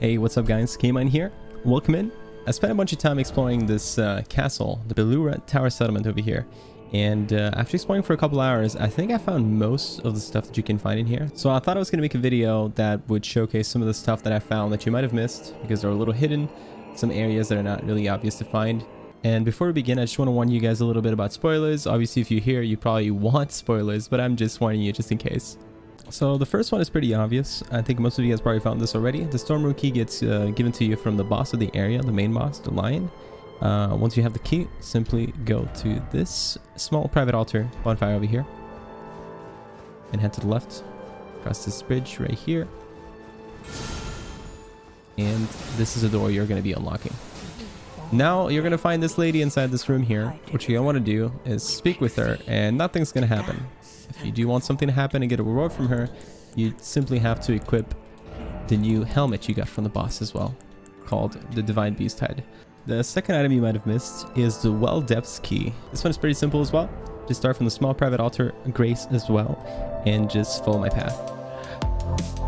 Hey, what's up guys? Kaymind here. Welcome in. I spent a bunch of time exploring this uh, castle, the Belurat Tower Settlement over here. And uh, after exploring for a couple hours, I think I found most of the stuff that you can find in here. So I thought I was going to make a video that would showcase some of the stuff that I found that you might have missed because they're a little hidden, some areas that are not really obvious to find. And before we begin, I just want to warn you guys a little bit about spoilers. Obviously, if you're here, you probably want spoilers, but I'm just warning you just in case. So the first one is pretty obvious. I think most of you guys probably found this already. The Storeroom key gets uh, given to you from the boss of the area, the main boss, the lion. Uh, once you have the key, simply go to this small private altar bonfire over here. And head to the left. Cross this bridge right here. And this is a door you're going to be unlocking. Now you're to find this lady inside this room here. What you're to want to do is speak with her and nothing's to happen. If you do want something to happen and get a reward from her, you simply have to equip the new helmet you got from the boss as well, called the Divine Beast Head. The second item you might have missed is the Well Depths Key. This one is pretty simple as well. Just start from the small private altar, Grace as well, and just follow my path.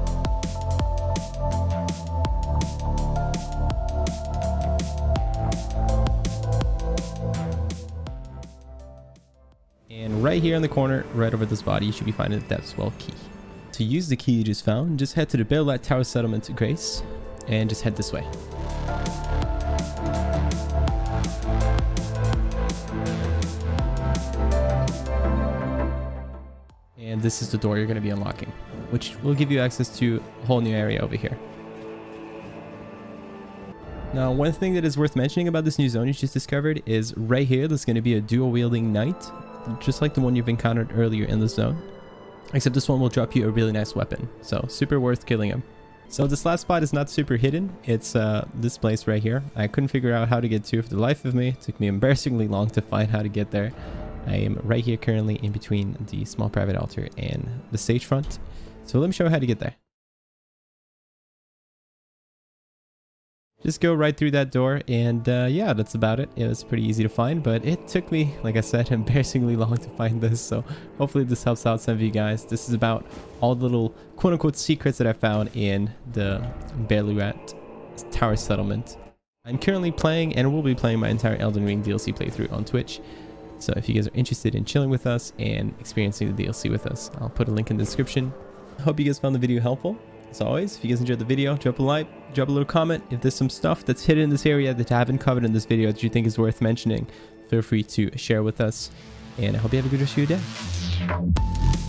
Right here in the corner, right over this body, you should be finding the Depths Well key. To use the key you just found, just head to the Belurat Tower Settlement Grace, and just head this way. And this is the door you're going to be unlocking, which will give you access to a whole new area over here. Now, one thing that is worth mentioning about this new zone you just discovered is right here, there's going to be a dual wielding knight, just like the one you've encountered earlier in the zone. Except this one will drop you a really nice weapon, so super worth killing him. So this last spot is not super hidden. It's uh, this place right here. I couldn't figure out how to get to for the life of me. It took me embarrassingly long to find how to get there. I am right here currently in between the small private altar and the stage front. So let me show you how to get there. Just go right through that door and uh, yeah, that's about it. It was pretty easy to find, but it took me, like I said, embarrassingly long to find this. So hopefully this helps out some of you guys. This is about all the little quote unquote secrets that I found in the Belurat Tower Settlement. I'm currently playing and will be playing my entire Elden Ring DLC playthrough on Twitch. So if you guys are interested in chilling with us and experiencing the DLC with us, I'll put a link in the description. Hope you guys found the video helpful. As always, if you guys enjoyed the video, drop a like, drop a little comment. If there's some stuff that's hidden in this area that I haven't covered in this video that you think is worth mentioning, feel free to share with us. And I hope you have a good rest of your day.